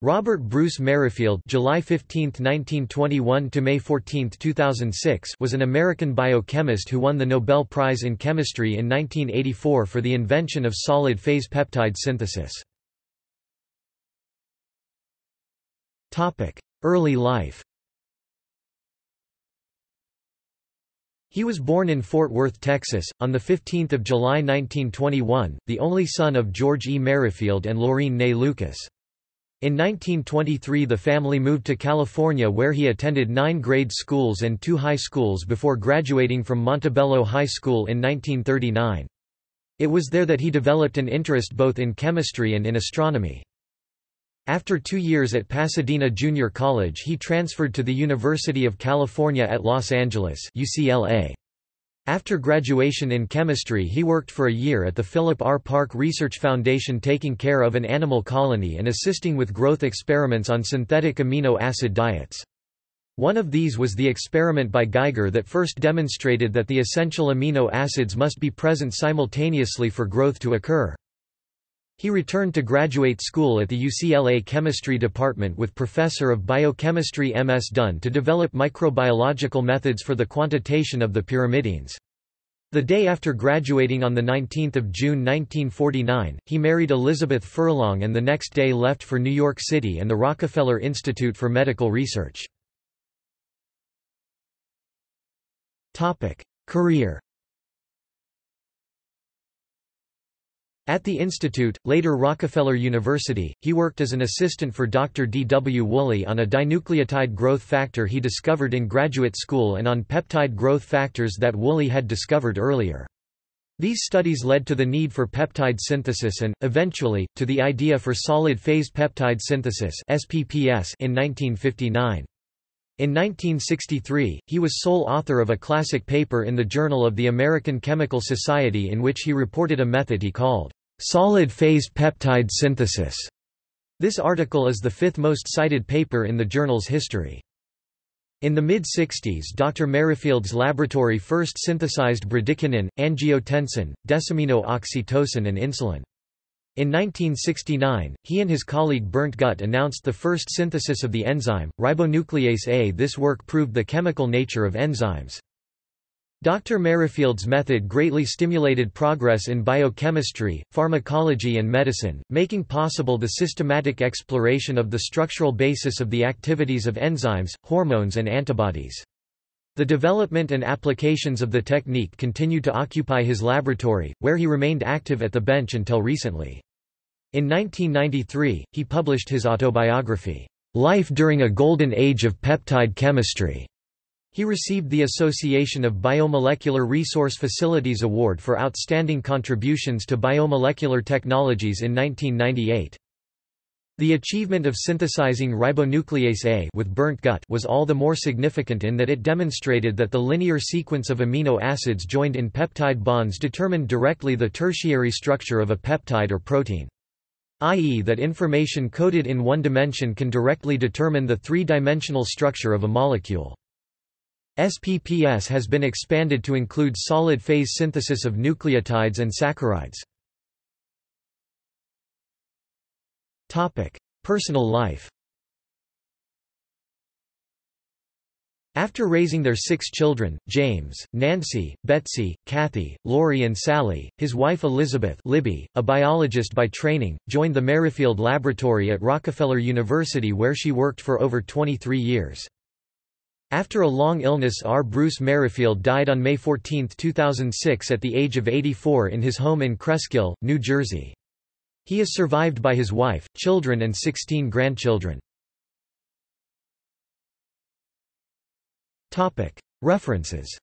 Robert Bruce Merrifield July 15, 1921 to May 14, 2006 was an American biochemist who won the Nobel Prize in Chemistry in 1984 for the invention of solid-phase peptide synthesis. Early life He was born in Fort Worth, Texas, on 15 July 1921, the only son of George E. Merrifield and Laureen Ney Lucas. In 1923 the family moved to California where he attended nine grade schools and two high schools before graduating from Montebello High School in 1939. It was there that he developed an interest both in chemistry and in astronomy. After two years at Pasadena Junior College he transferred to the University of California at Los Angeles UCLA. After graduation in chemistry he worked for a year at the Philip R. Park Research Foundation taking care of an animal colony and assisting with growth experiments on synthetic amino acid diets. One of these was the experiment by Geiger that first demonstrated that the essential amino acids must be present simultaneously for growth to occur. He returned to graduate school at the UCLA Chemistry Department with Professor of Biochemistry M. S. Dunn to develop microbiological methods for the quantitation of the pyrimidines. The day after graduating on 19 June 1949, he married Elizabeth Furlong and the next day left for New York City and the Rockefeller Institute for Medical Research. Career At the institute, later Rockefeller University, he worked as an assistant for Dr. D. W. Woolley on a dinucleotide growth factor he discovered in graduate school and on peptide growth factors that Woolley had discovered earlier. These studies led to the need for peptide synthesis and, eventually, to the idea for solid-phase peptide synthesis SPPS in 1959. In 1963, he was sole author of a classic paper in the Journal of the American Chemical Society in which he reported a method he called Solid-phase peptide synthesis. This article is the fifth most cited paper in the journal's history. In the mid-60s Dr. Merrifield's laboratory first synthesized bradykinin, angiotensin, deamino-oxytocin and insulin. In 1969, he and his colleague Bernd Gut announced the first synthesis of the enzyme, ribonuclease A. This work proved the chemical nature of enzymes. Dr. Merrifield's method greatly stimulated progress in biochemistry, pharmacology and medicine, making possible the systematic exploration of the structural basis of the activities of enzymes, hormones and antibodies. The development and applications of the technique continued to occupy his laboratory, where he remained active at the bench until recently. In 1993, he published his autobiography, Life During a Golden Age of Peptide Chemistry. He received the Association of Biomolecular Resource Facilities Award for Outstanding Contributions to Biomolecular Technologies in 1998. The achievement of synthesizing ribonuclease A with Bernd Gut was all the more significant in that it demonstrated that the linear sequence of amino acids joined in peptide bonds determined directly the tertiary structure of a peptide or protein. i.e. that information coded in one dimension can directly determine the three-dimensional structure of a molecule. SPPS has been expanded to include solid-phase synthesis of nucleotides and saccharides. Topic: Personal life After raising their six children, James, Nancy, Betsy, Kathy, Laurie and Sally, his wife Elizabeth Libby, a biologist by training, joined the Merrifield Laboratory at Rockefeller University where she worked for over 23 years. After a long illness R. Bruce Merrifield died on May 14, 2006 at the age of 84 in his home in Cresskill, New Jersey. He is survived by his wife, children and 16 grandchildren. References